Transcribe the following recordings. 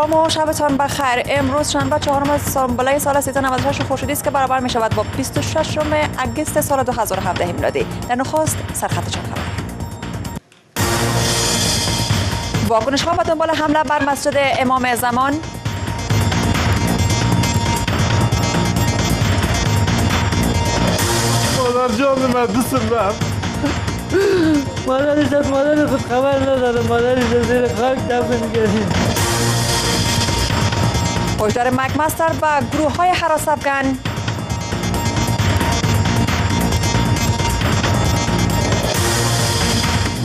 سلام و شبتان بخیر. امروز شنبه چهارم سامبله سال 1396 خورشیدی است که برابر می شود با 26 اگست سال 2017 میلادی. در نخست سرخط چند خبر؟ واکنش ها به دنبال حمله بر مسجد امام زمان. مادر جان من. دوستم رفت مادرش از مادر خود خبر نداره. مادرش از زیر خاک دفن کرده هشدار مکمستر و گروه های حراس افغان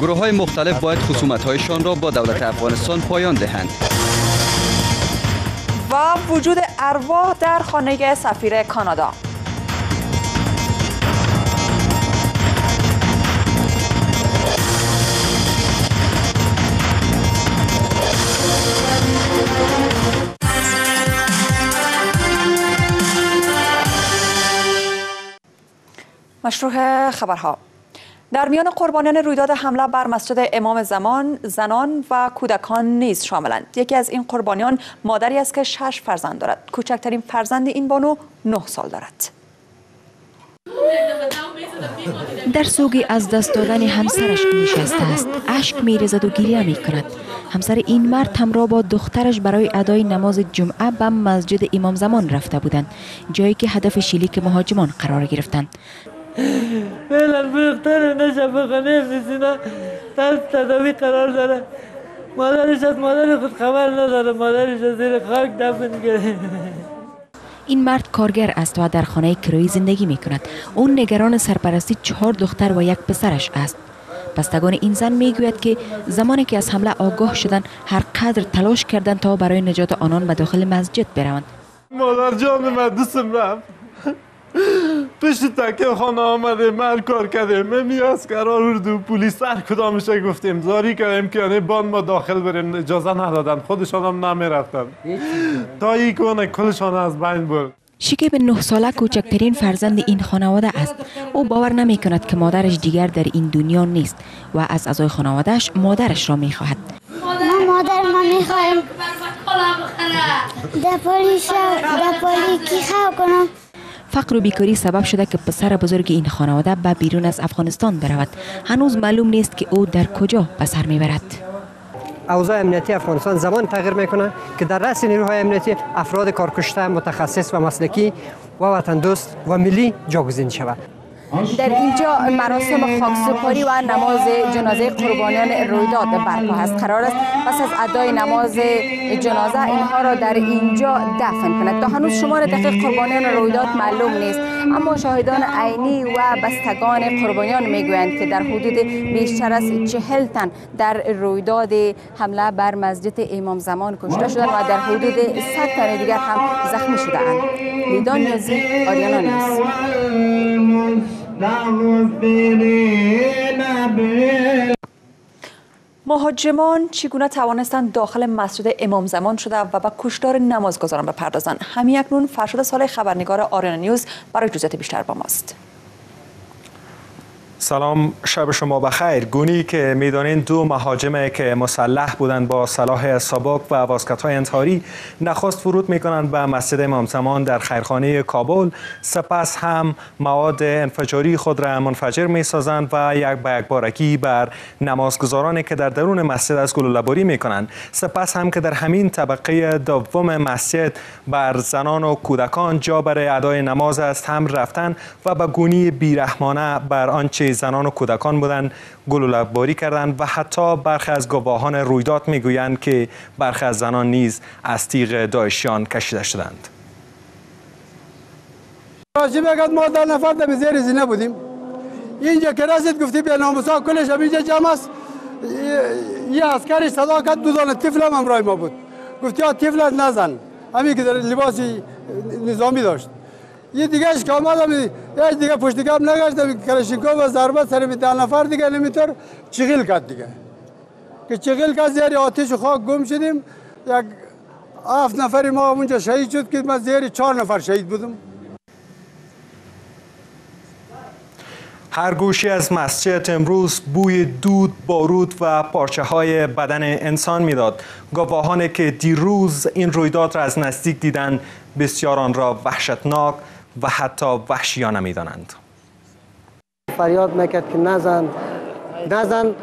گروه های مختلف باید خصومت هایشان را با دولت افغانستان پایان دهند. و وجود ارواح در خانه سفیر کانادا. مشروع خبرها. در میان قربانیان رویداد حمله بر مسجد امام زمان زنان و کودکان نیز شاملند. یکی از این قربانیان مادری است که شش فرزند دارد. کوچکترین فرزند این بانو نه سال دارد. در سوگی از دست دادن همسرش نشسته است. اشک میریزد و گریه می کند همسر این مرد همراه با دخترش برای ادای نماز جمعه به مسجد امام زمان رفته بودند جایی که هدف شلیک مهاجمان قرار گرفتند. فعلا بختر نشه بخانه میسینا ترس تداوی قرار داره مادرش از مادر خود خبر نداره مادرش از زیر خاک دفن کرده این مرد کارگر است و در خانه کرایی زندگی می کند. اون نگران سرپرستی چهار دختر و یک پسرش است. بستگان این زن می گوید که زمانی که از حمله آگاه شدن هر قدر تلاش کردند تا برای نجات آنان به داخل مسجد بروند. مادر جان من دوستم رفت پشت تکه خانه آمده من کار کردیم میاز قرار اردو پلیس هر کدامش گفتیم. زاری کردیم که یعنی بان ما داخل بریم اجازه ندادن. خودشان هم نمی‌رفتن. تا ای کنه کلشان از بین برد. شکیب نه ساله کوچکترین فرزند این خانواده است. او باور نمی کند که مادرش دیگر در این دنیا نیست و از اعضای خانوادهش مادرش را می خواهد ما مادر ما می خواهیم در پولی شو در پولی کی خواه کنم؟ فقر و بیکاری سبب شده که پسر بزرگ این خانواده به بیرون از افغانستان برود. هنوز معلوم نیست که او در کجا به می‌برد. اوضاع امنیتی افغانستان زمان تغییر می‌کنه که در رأس نیروهای امنیتی افراد کارکشته متخصص و مسلکی و وطن دوست و ملی جاگزین شود. در اینجا مراسم خاکسپاری و نماز جنازه قربانیان رویداد برپا است. قرار است پس از ادای نماز جنازه اینها را در اینجا دفن کند. تا هنوز شمار دقیق قربانیان رویداد معلوم نیست. اما شاهدان عینی و بستگان قربانیان می‌گویند که در حدود بیشتر از چهل تن در رویداد حمله بر مسجد امام زمان کشته شدند و در حدود 100 تن دیگر هم زخمی شدهاند. لیدان نیازی آریانا نیست مهاجمان چگونه توانستند داخل مسجد امام زمان شده و به کشتار نمازگزاران بپردازند؟ همین اکنون فرشاد سال خبرنگار آریانا نیوز برای جزئیات بیشتر با ماست. سلام شب شما بخیر. گونی که می‌دانین دو مهاجمه که مسلح بودند با سلاح سابق و واسکت های انتحاری نخست ورود می‌کنند به مسجد امام زمان در خیرخانه کابل. سپس هم مواد انفجاری خود را منفجر می سازند و یک به یک بارکی بر نمازگزارانی که در درون مسجد از گلوله می کنند سپس هم که در همین طبقه دوم مسجد بر زنان و کودکان جا برای ادای نماز است هم رفتن و به گونی بیرحمانه بر آنچه زنان و کودکان بودند گلوله باری کردند و حتی برخی از گواهان رویداد می‌گویند که برخی از زنان نیز از تیغ داعشیان کشیده شدند. راشی بگد ما در نفر در زیر زینه بودیم اینجا که رسید گفتی بیا ناموسا کلش هم اینجا جمع است. یه عسکری صدا کرد دو دانه طفل هم همراه ما بود. گفتی ها طفل نزن. همین که لباسی نظامی داشت. یه دیگه اش که آمدم یه دیگه پشت گپ نگشتم. کلشینکوف و ضربت سر ده نفر دیگه نمیتر چغیل کرد دیگه. که چغیل کرد زیر آتش و خاک گم شدیم. یک هفت نفری ما اونجا شهید شد که من زیر چهار نفر شهید بودم. هر گوشی از مسجد امروز بوی دود، بارود و پارچه های بدن انسان می‌داد. گواهانی که دیروز این رویداد را از نزدیک دیدن بسیاران را وحشتناک و حتی وحشیانه می‌دانند. فریاد می‌کرد که نزن نزن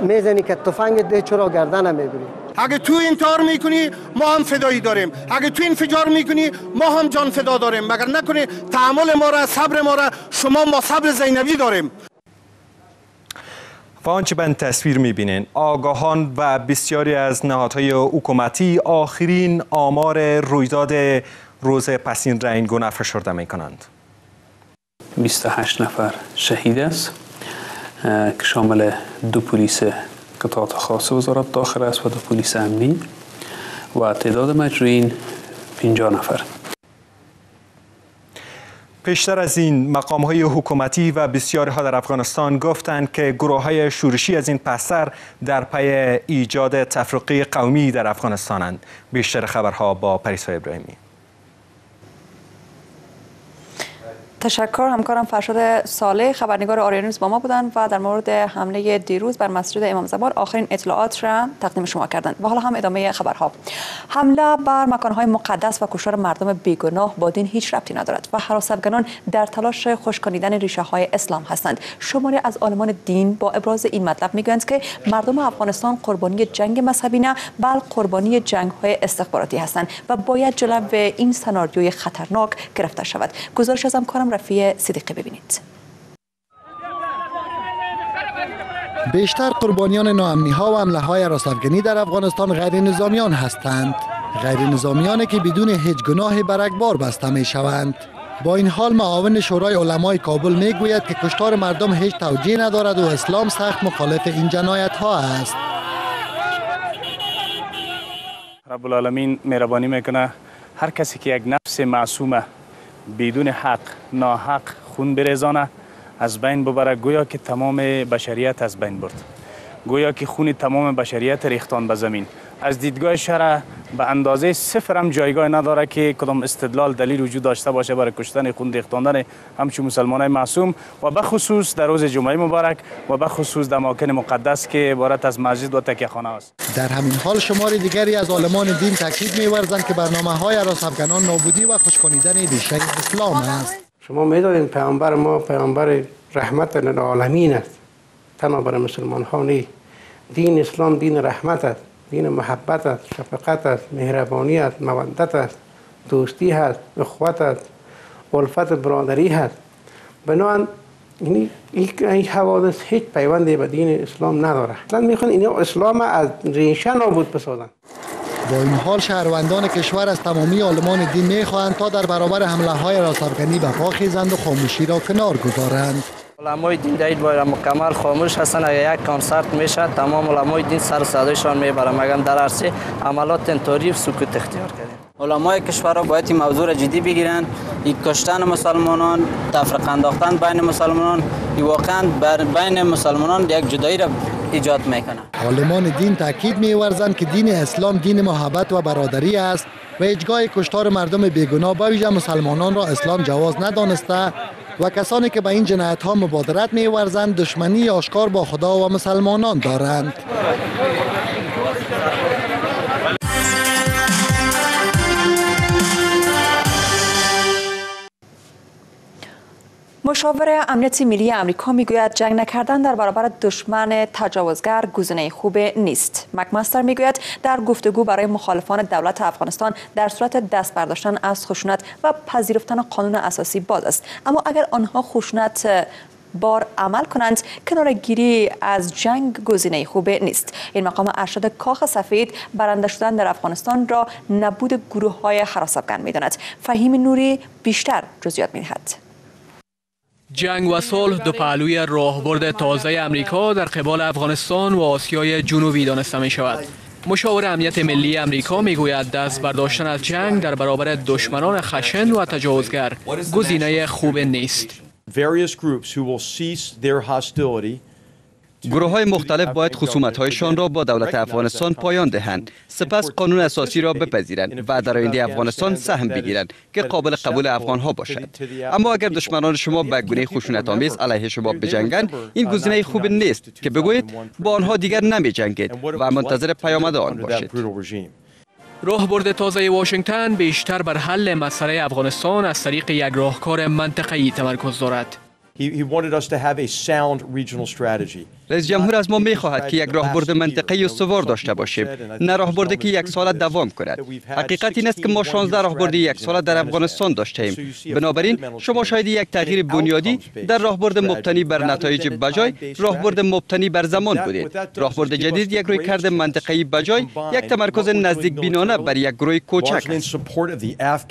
می‌زنی که تفنگ ده چرا گردن می‌بری. اگه تو این تار می‌کنی ما هم فدایی داریم. اگه تو این فجار می‌کنی ما هم جان فدا داریم. مگر نکنی تحمل ما را صبر ما را شما ما صبر زینبی داریم. و آنچه به تصویر می‌بینین آگاهان و بسیاری از نهادهای حکومتی آخرین آمار رویداد روز پسین را این گونه فشرده می‌کنند. 28 نفر شهید است که شامل دو پلیس قطعات خاص وزارت داخل است و دو پلیس امنی و تعداد مجروعین 50 نفر. پیشتر از این مقام های حکومتی و بسیاری ها در افغانستان گفتند که گروه های شورشی از این پسر در پی ایجاد تفرقه قومی در افغانستانند. بیشتر خبرها با پریسا ابراهیمی. تشکر. همکارم فرشاد صالح خبرنگار آریانوز با ما بودند و در مورد حمله دیروز بر مسجد امام زمان آخرین اطلاعات را تقدیم شما کردند و حالا هم ادامه خبرها. حمله بر مکانهای مقدس و کشتار مردم بیگناه با دین هیچ ربطی ندارد و حراسفگنان در تلاش خشکانیدن ریشه های اسلام هستند. شماری از عالمان دین با ابراز این مطلب می‌گویند که مردم افغانستان قربانی جنگ مذهبی نه بل قربانی جنگ های استخباراتی هستند و باید جلو این سناریوی خطرناک گرفته شود. گزارش از همکارم رفیع صدیقی ببینید. بیشتر قربانیان ناامنی ها و حمله های راسافگنی در افغانستان غیر نظامیان هستند. غیر نظامیانی که بدون هیچ گناه برگبار بسته می شوند با این حال معاون شورای علمای کابل می گوید که کشتار مردم هیچ توجیه ندارد و اسلام سخت مخالف این جنایت ها است. رب العالمین مهربانی می‌کنه هر کسی که یک نفس معصومه بدون حق ناحق خون بریزانه از بین ببره. گویا که تمام بشریت از بین برد. گویا که خون تمام بشریت ریختان به زمین. از دیدگاه شرع به اندازه صفر هم جایگاه نداره که کدام استدلال دلیل وجود داشته باشه برای کشتن خون ریختاندن همچون مسلمان معصوم و به خصوص در روز جمعه مبارک و به خصوص در اماکن مقدس که عبارت از مسجد و تکیه خانه است. در همین حال شمار دیگری از عالمان دین تاکید می‌ورزند که برنامه های افغانان نابودی و خوشکنیدن ریشه اسلام است. شما می‌دانید پیامبر ما پیامبر رحمت للعالمین است. تنها برای مسلمان ها دین اسلام دین رحمت است. دین محبت است شفقت است مهربانی است مودت است دوستی هست اخوت است الفت برادری هست. بنابراین یعنی این حوادث هیچ پیوندی به دین اسلام نداره. اصلا می‌خوان اینا اسلام از ریشه نابود بسازن. با این حال شهروندان کشور از تمامی عالمان دین می‌خواهند تا در برابر حمله های راسفگنی به پا خیزند و خاموشی را کنار گذارند. علمای دین در باید مکمل خاموش هستن اگر یک کنسرت میشه تمام علمای دین سر صدایشان می‌بره مگر در عرصه عملات تنتوری سکوت اختیار کردیم علمای کشور را باید این موضوع را جدی بگیرند. این کشتن مسلمانان تفرق انداختن بین مسلمانان این واقعا بین مسلمانان یک جدایی را ایجاد می‌کنه عالمان دین تاکید میورزند که دین اسلام دین محبت و برادری است و اجگاه کشتار مردم بیگناه با ویژه مسلمانان را اسلام جواز ندانسته. و کسانی که به این جنایت ها مبادرت میورزند دشمنی آشکار با خدا و مسلمانان دارند. مشاور امنیت ملی امریکا می‌گوید جنگ نکردن در برابر دشمن تجاوزگر گزینه خوب نیست. مکمستر می‌گوید در گفتگو برای مخالفان دولت افغانستان در صورت دست برداشتن از خشونت و پذیرفتن قانون اساسی باز است. اما اگر آنها خشونت بار عمل کنند کنارگیری از جنگ گزینه خوب نیست. این مقام ارشد کاخ سفید برنده شدن در افغانستان را نبود گروه های حراسفگن می‌داند. فهیم نوری بیشتر جزئیات می‌دهد. جنگ و صلح دو پهلوی راهبرد تازه امریکا در قبال افغانستان و آسیای جنوبی دانسته می شود. مشاور امنیت ملی امریکا می گوید دست برداشتن از جنگ در برابر دشمنان خشن و تجاوزگر گزینه خوب نیست. گروه های مختلف باید خصومت هایشان را با دولت افغانستان پایان دهند. سپس قانون اساسی را بپذیرند و در آینده افغانستان سهم بگیرند که قابل قبول افغان ها باشد. اما اگر دشمنان شما به گونه خشونت آمیز علیه شما بجنگند این گزینه خوب نیست که بگویید با آنها دیگر نمی جنگید و منتظر پیامد آن باشید. راهبرد تازه واشنگتن بیشتر بر حل مسئله افغانستان از طریق یک راهکار منطقه‌ای تمرکز دارد. رئیس جمهور از ما می خواهد که یک راهبرد منطقی استوار داشته باشیم. نه راهبردی که یک سال دوام کند. حقیقت این است که ما 16 راهبرد یک سال در افغانستان داشته ایم بنابراین شما شاید یک تغییر بنیادی در راهبرد مبتنی بر نتایج بجای راهبرد مبتنی بر زمان بودید راهبرد جدید یک روی کرده منطقی بجای یک تمرکز نزدیک بینانه بر یک گروه کوچک. است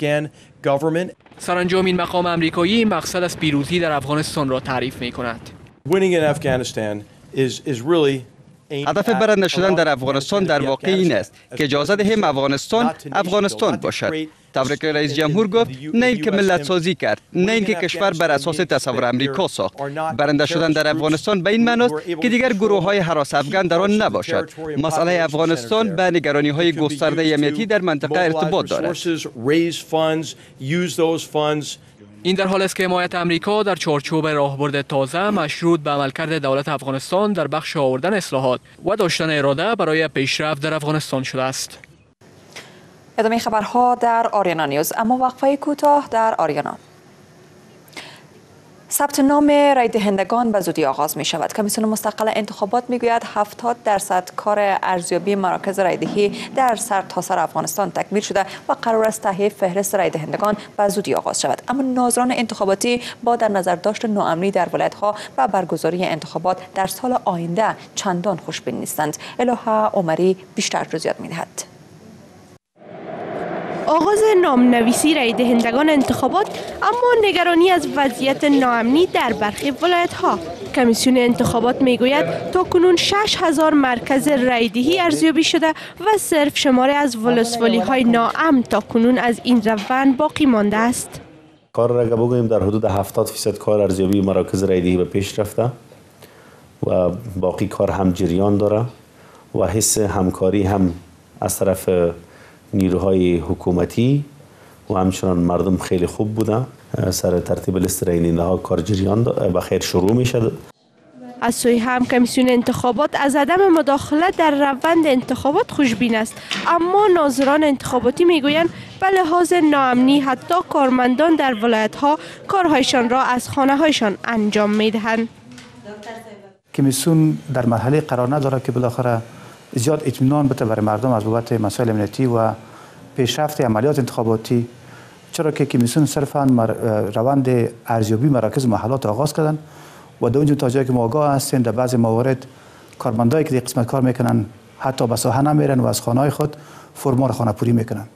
سرانجام این مقام امریکایی مقصد از پیروزی در افغانستان را تعریف می کند. هدف برنده شدن در افغانستان در واقع این است که اجازه دهیم افغانستان افغانستان باشد. طوری که رئیس جمهور گفت نه اینکه ملت سازی کرد نه اینکه کشور بر اساس تصور امریکا ساخت. برنده شدن در افغانستان به این معناست که دیگر گروه های حراس افغان در آن نباشد. مسئله افغانستان به نگرانی های گسترده امنیتی در منطقه ارتباط دارد. این در حال است که حمایت امریکا در چارچوب راهبرد تازه مشروط به عملکرد دولت افغانستان در بخش آوردن اصلاحات و داشتن اراده برای پیشرفت در افغانستان شده است. ادامه خبرها در آریانا نیوز اما وقفه کوتاه در آریانا ثبت نام رای دهندگان به زودی آغاز می شود. کمیسیون مستقل انتخابات می گوید 70 درصد کار ارزیابی مراکز رایدهی در سر تا سر افغانستان تکمیل شده و قرار است تهیه فهرست رای دهندگان به زودی آغاز شود. اما ناظران انتخاباتی با در نظر داشت نوامنی در ولایت ها و برگزاری انتخابات در سال آینده چندان خوشبین نیستند. الهه عمری بیشتر جزئیات می دهد. آغاز نامنویسی رای دهندگان انتخابات اما نگرانی از وضعیت ناامنی در برخی ولایت ها کمیسیون انتخابات می‌گوید تا کنون 6000 مرکز رایدهی ارزیابی شده و صرف شماره از ولسوالی های ناامن تا کنون از این روند باقی مانده است. کار را بگوییم در حدود 70 فیصد کار ارزیابی مراکز رایدهی به پیش رفته و باقی کار هم جریان داره و حس همکاری هم از طرف نیروهای حکومتی و همچنان مردم خیلی خوب بودن سر ترتیب لیست رایدهنده ها کار جریان به خیر شروع می شد. از سوی هم کمیسیون انتخابات از عدم مداخله در روند انتخابات خوشبین است. اما ناظران انتخاباتی می‌گویند به لحاظ ناامنی حتی کارمندان در ولایت ها کارهایشان را از خانه هایشان انجام می دهند کمیسیون در مرحله قرار نداره که بالاخره زیاد اطمینان بده برای مردم از بابت مسائل امنیتی و پیشرفت عملیات انتخاباتی چرا که کمیسیون صرفا روند ارزیابی مراکز محلات آغاز کردن و در اونجا تا جایی که ما آگاه هستیم در بعضی موارد کارمندایی که قسمت کار می‌کنن حتی به ساحه نمیرن و از خانه خود فرمان خانه پوری می‌کنن.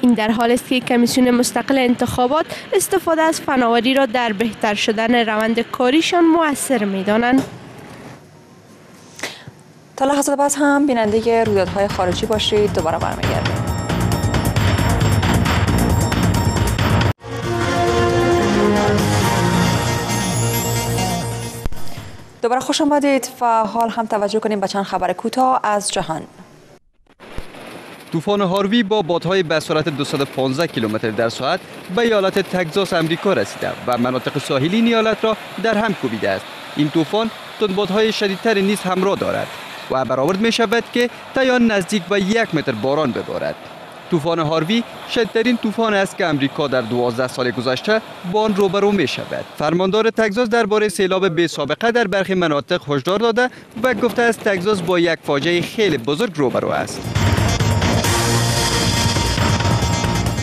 این در حال است که کمیسیون مستقل انتخابات استفاده از فناوری را در بهتر شدن روند کاریشان موثر می‌دانند. تا لحظات بعد هم بیننده رویدادهای خارجی باشید. دوباره برمیگردیم. دوباره خوش آمدید و حال هم توجه کنیم به چند خبر کوتاه از جهان. طوفان هاروی با بادهای به سرعت 215 کیلومتر در ساعت به ایالت تگزاس امریکا رسیده و مناطق ساحلی ایالت را در هم کوبیده است. این طوفان تندبادهای شدیدتر نیز همراه دارد. و برآورد می شود که تا نزدیک به یک متر باران ببارد. طوفان هاروی شدیدترین طوفان است که امریکا در 12 سال گذشته با آن روبرو می شود. فرماندار تگزاس درباره سیلاب بی سابقه در برخی مناطق هشدار داده و گفته است تگزاس با یک فاجعه خیلی بزرگ روبرو است.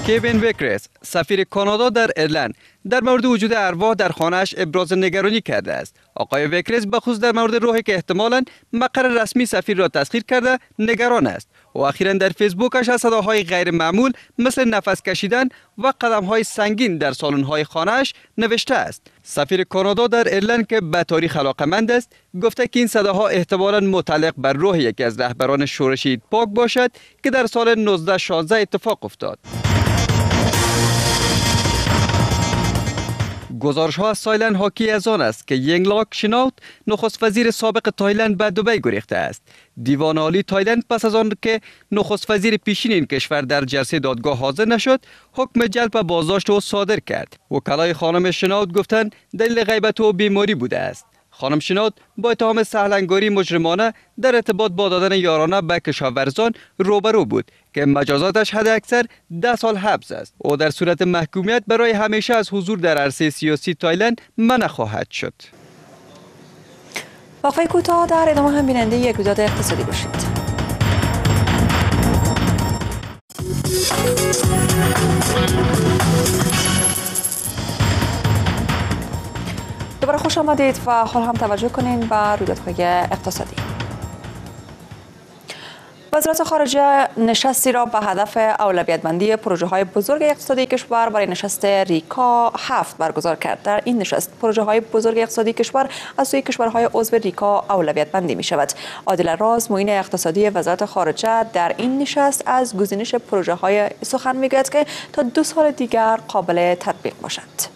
کوین ویکرس سفیر کانادا در ایرلند در مورد وجود ارواح در خانهش ابراز نگرانی کرده است. آقای ویکرس بخصوص در مورد روحی که احتمالا مقر رسمی سفیر را تسخیر کرده نگران است و اخیرا در فیسبوکش از صداهای غیر معمول مثل نفس کشیدن و قدمهای سنگین در سالن‌های خانهش نوشته است. سفیر کانادا در ایرلند که به تاریخ علاقمند است گفته که این صداها احتمالا متعلق بر روح یکی از رهبران شورش پاک باشد که در سال 1916 اتفاق افتاد. گزارش ها از تایلند حاکی از آن است که ینگلاک شناوت نخست وزیر سابق تایلند به دبی گریخته است. دیوان عالی تایلند پس از آن که نخست وزیر پیشین این کشور در جلسه دادگاه حاضر نشد حکم جلب بازداشت او صادر کرد. وکلای خانم شناوت گفتند دلیل غیبت او بیماری بوده است. خانم شناد با اتهام سهل‌انگاری مجرمانه در ارتباط با دادن یارانه به کشاورزان روبرو بود که مجازاتش حد اکثر ده سال حبس است. او در صورت محکومیت برای همیشه از حضور در عرصه سیاسی تایلند منع خواهد شد. وقفه کوتاه در ادامه هم بیننده یک رویداد اقتصادی باشید. دوباره خوش آمدید و حال هم توجه کنین به رویدادهای اقتصادی. وزارت خارجه نشستی را به هدف اولویت بندی پروژه های بزرگ اقتصادی کشور برای نشست ریکا هفت برگزار کرد. در این نشست پروژه های بزرگ اقتصادی کشور از سوی کشورهای عضو ریکا اولویت بندی می شود عادل راز معین اقتصادی وزارت خارجه در این نشست از گزینش پروژه های سخن می‌گوید که تا دو سال دیگر قابل تطبیق باشد.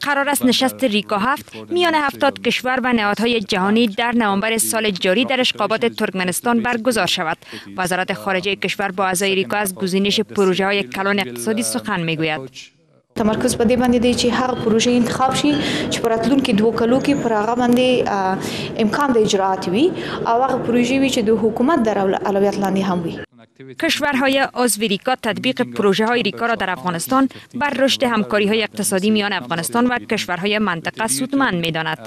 قرار است نشست ریکا هفت میان هفتاد کشور و نهادهای جهانی در نوامبر سال جاری در اشقابات ترکمنستان برگزار شود. وزارت خارجه کشور با اعضای ریکا از گزینش پروژه های کلان اقتصادی سخن می‌گوید. تمرکز په دې باندې دی چې هغه پروژې انتخاب شي چې په راتلونکي دوه کلو کې پر هغه باندې امکان د اجرات وي او هغه پروژې وي چې د حکومت در اولویت لاندې هم وي. کشورهای عضو ریکا تطبیق پروژه های ریکا را در افغانستان بر رشد همکاری های اقتصادی میان افغانستان و کشورهای منطقه سودمند می داند.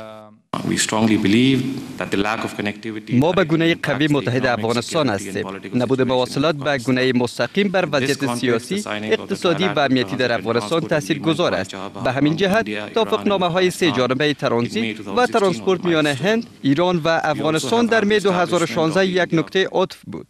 ما به گونه قوی متحد افغانستان هستیم. نبود مواصلات به گونه مستقیم بر وضعیت سیاسی اقتصادی و امنیتی در افغانستان تاثیر گذار است. به همین جهت توافق نامه های سه جانبه ترانزیت و ترانسپورت میان هند ایران و افغانستان در می 2016 یک نکته عطف بود.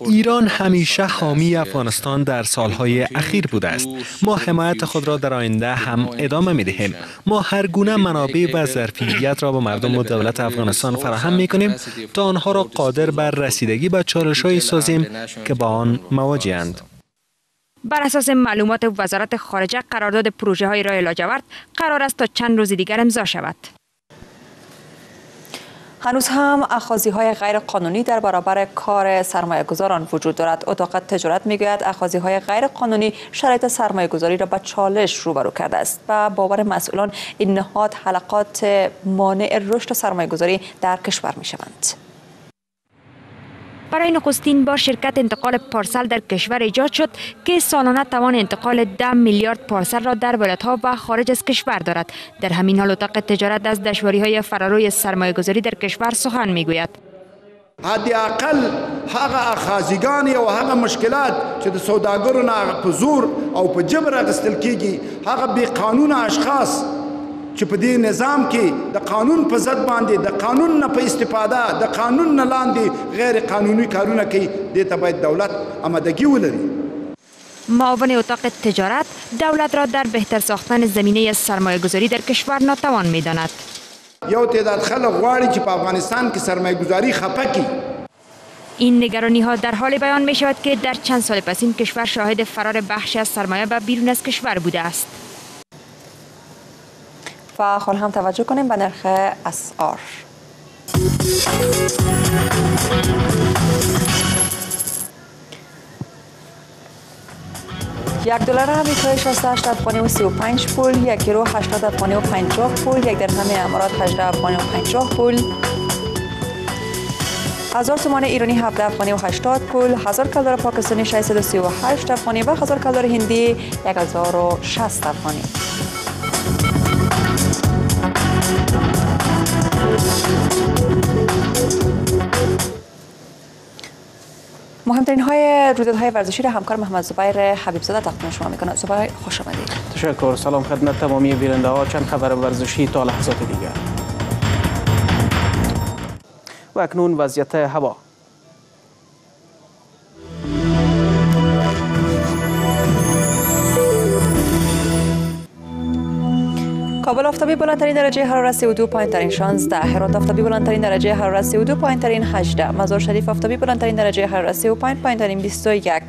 ایران همیشه حامی افغانستان در سالهای اخیر بوده است. ما حمایت خود را در آینده هم ادامه می دهیم. ما هر گونه منابع و ظرفیت را به مردم و دولت افغانستان فراهم می کنیم تا آنها را قادر بر رسیدگی به چالش‌هایی سازیم که با آن مواجهند. بر اساس معلومات وزارت خارجه قرارداد پروژه های راه لاجورد قرار است تا چند روز دیگر امضا شود. هنوز هم اخاذی های غیر قانونی در برابر کار سرمایه گذاران وجود دارد. اتاق تجارت می‌گوید اخاذی های غیر قانونی شرایط سرمایه گذاری را به چالش روبرو کرده است و باور مسئولان این نهاد حلقات مانع رشد سرمایه گذاری در کشور می شوند. برای نخستین بار شرکت انتقال پارسل در کشور ایجاد شد که سالانه توان انتقال 10 میلیارد پارسل را در ولایت‌ها و خارج از کشور دارد. در همین حال اتاق تجارت از دشواری‌های فراروی سرمایه‌گذاری در کشور سخن می‌گوید. حداقل هغه اخاذیګان او هغه مشکلات چې د سوداګرو نه په زور او په جبر اخیستل کیږي هغه بې قانونه اشخاص چې په دې نظام کې د قانون په ضد باندې د قانون نه په استفاده د قانون نه لاندې غیر قانوني کارونه کوي ته باید دولت آمادگی ولري معاون اتاق تجارت دولت را در بهتر ساختن زمینه سرمایه گذاری در کشور ناتوان می داند. یو تعداد خلق غواړي چې په افغانستان کې سرمایه گذاری خپه کی این نگرانی ها در حال بیان می شود که در چند سال پس این کشور شاهد فرار بخشی از سرمایه به بیرون از کشور بوده است. و حال هم توجه کنیم به نرخ اسعار. یک دلار آمریکایی 68 افغانی و 35 پول یک یورو 80 افغانی و 50 پول یک درهم امارات 18 افغانی و 50 پول. هزار تومان ایرانی 17 افغانی و 80 پول هزار کلدار پاکستانی 638 افغانی و هزار کلدار هندی 1060 افغانی. مهمترین های رویدادهای ورزشی را همکار محمد زبیر حبیب زاده تقدیم شما می‌کنه زبیر خوش آمدید. تشکر. سلام خدمت تمامی بیننده ها چند خبر ورزشی تا لحظات دیگر. و اکنون وضعیت هوا. کابل آفتابی بلندترین درجه حرارت 32 پایین ترین 16 هرات آفتابی بلندترین درجه حرارت 32 پایین ترین 18 مزار شریف آفتابی بلندترین درجه حرارت 35 پایین ترین 21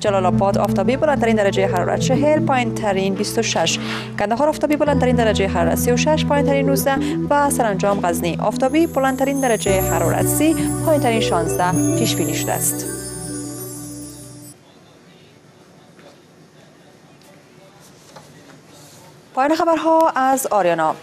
جلال آباد آفتابی بلندترین درجه حرارت 40 پایین ترین 26 کندهار آفتابی بلندترین درجه حرارت 36 پایین ترین 19 و سرانجام غزنی. آفتابی بلندترین درجه حرارت 30 پایین ترین 16 پیش بینی شده است. پایان خبرها از آریانا.